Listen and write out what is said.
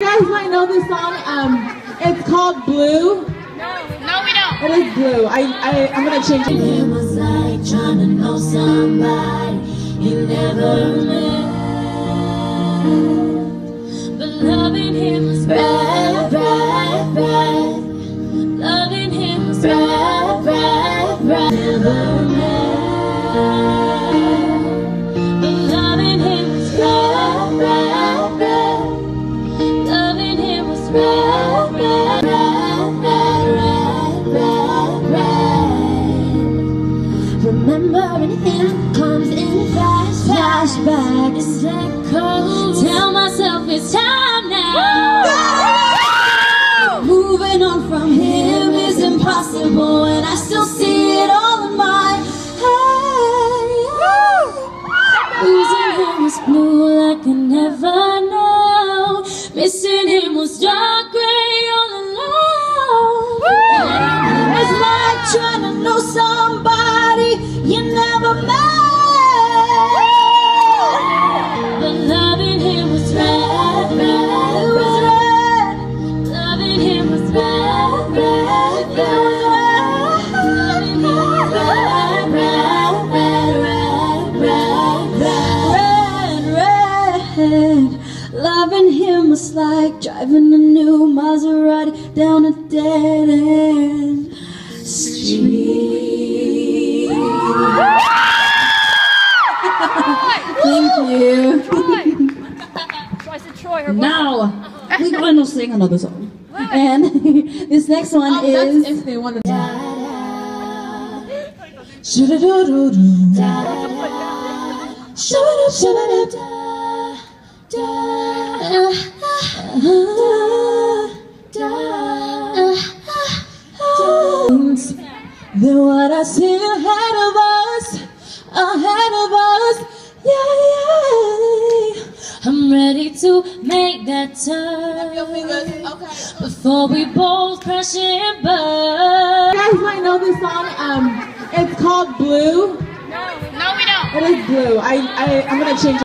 You guys might know this song. Um, it's called Blue. No, no, we don't. It is Blue. I, I I'm gonna change it. It was like trying to know somebody you never met. But loving him was right, right, right. Loving him was right, right, right. Never met. But loving him was right, right, right. Loving comes in flash, flashback. Tell myself it's time now. Moving on from him is impossible, and I still see it all in my head. Losing him was blue like I never know. Missing him Loving him was like driving a new Maserati down a dead end street. Thank you. So I said Troy. Her Now we're gonna sing another song. And this next one Oh, is. if they want to. Then what I see ahead of us, ahead of us, yeah, yeah. I'm ready to make that turn Okay. before we both crash and burn. You burn. guys might know this song. Um, it's called Blue. No, no, we don't. It is Blue. I, I I'm gonna change.